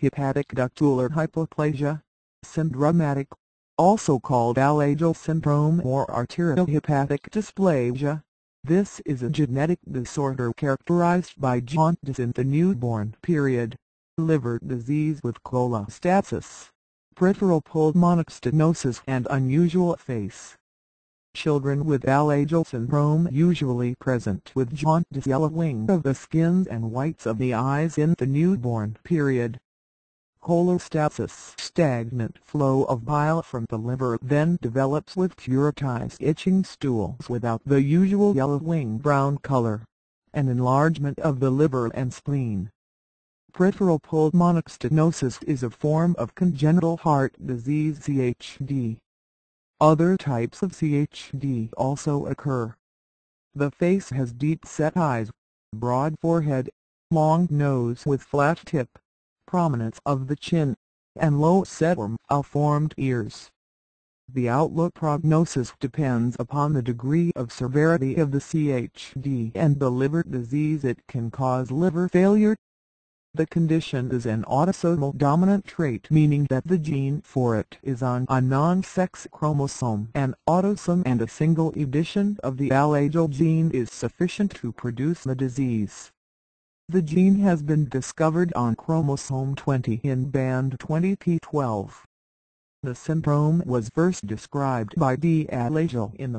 hepatic ductular hypoplasia, syndromatic, also called Alagille syndrome or arteriohepatic dysplasia. This is a genetic disorder characterized by jaundice in the newborn period, liver disease with cholestasis, peripheral pulmonary stenosis and unusual face. Children with Alagille syndrome usually present with jaundice yellowing of the skins and whites of the eyes in the newborn period. Cholestasis stagnant flow of bile from the liver then develops with curettage itching stools without the usual yellowing brown color, an enlargement of the liver and spleen. Peripheral pulmonary stenosis is a form of congenital heart disease CHD. Other types of CHD also occur. The face has deep-set eyes, broad forehead, long nose with flat tip, prominence of the chin, and low-set or malformed ears. The outlook prognosis depends upon the degree of severity of the CHD and the liver disease it can cause liver failure, the condition is an autosomal dominant trait meaning that the gene for it is on a non-sex chromosome. An autosome and a single edition of the Alagille gene is sufficient to produce the disease. The gene has been discovered on chromosome 20 in band 20p12. The syndrome was first described by D. Alagille in the